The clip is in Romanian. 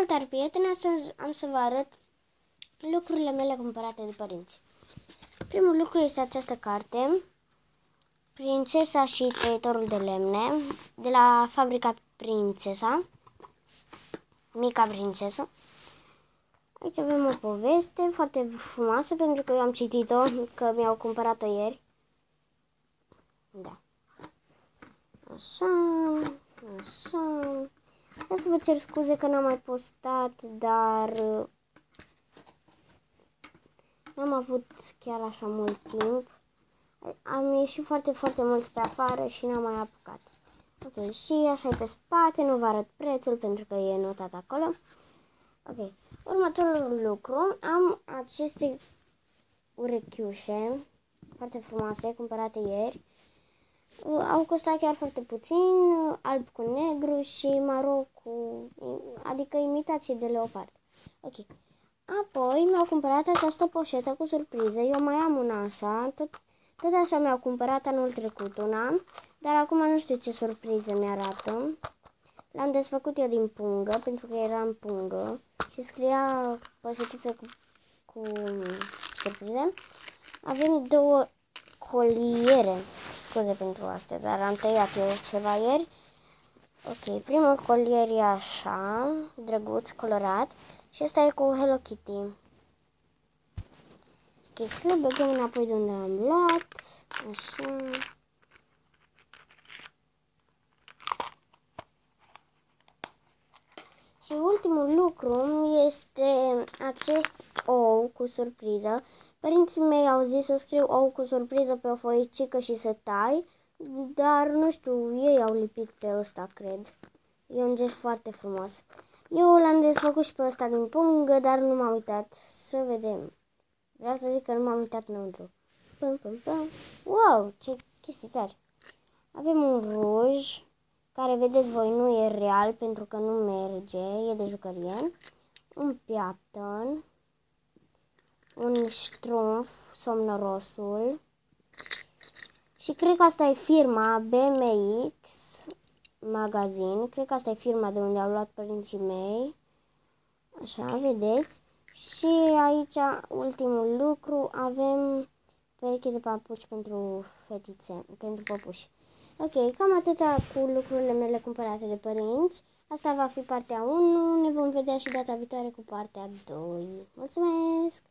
Salutare prieteni, astăzi am să vă arăt lucrurile mele cumpărate de părinți. Primul lucru este această carte, Prințesa și trăitorul de lemne, de la fabrica Prințesa, Mica Prințesă. Aici avem o poveste foarte frumoasă pentru că eu am citit-o, că mi-au cumpărat-o ieri. Da. Așa, așa. Vreau să vă cer scuze că n-am mai postat, dar uh, n-am avut chiar așa mult timp. Am ieșit foarte, foarte mult pe afară și n-am mai apucat. Ok, și așa e pe spate, nu vă arăt prețul pentru că e notat acolo. Ok, următorul lucru, am aceste urechiușe foarte frumoase, cumpărate ieri. Uh, au costat chiar foarte puțin, uh, alb cu negru și maro cu, adică imitație de leopard. Ok. Apoi mi-au cumpărat această poșetă cu surpriză. Eu mai am una așa, tot, tot așa mi-au cumpărat anul trecut una, dar acum nu știu ce surpriză mi-arată. L-am desfăcut eu din pungă, pentru că era în pungă și scria poșetiță cu, cu surprize. Avem două coliere scuze pentru asta, dar am tăiat eu ceva ieri. Ok, primul colier e așa, drăguț, colorat. Și ăsta e cu Hello Kitty. Ok, să le băgăm înapoi de unde am luat. Așa. Și ultimul lucru este acest ou cu surpriză. Părinții mei au zis să scriu ou cu surpriză pe o foicică și să tai, dar nu știu, ei au lipit pe ăsta, cred. E un gest foarte frumos. Eu l-am desfăcut și pe ăsta din pungă, dar nu m-am uitat. Să vedem. Vreau să zic că nu m-am uitat înăuntru. Pum, pum, pum. Wow, ce chestii tari. Avem un ruj, care vedeți voi nu e real pentru că nu merge, e de jucărie. Un piapton, un ștrumf, somnorosul. Și cred că asta e firma BMX Magazin. Cred că asta e firma de unde au luat părinții mei. Așa, vedeți. Și aici, ultimul lucru, avem pereche de papuși pentru fetițe, pentru păpuși. Ok, cam atâta cu lucrurile mele cumpărate de părinți. Asta va fi partea 1. Ne vom vedea și data viitoare cu partea 2. Mulțumesc!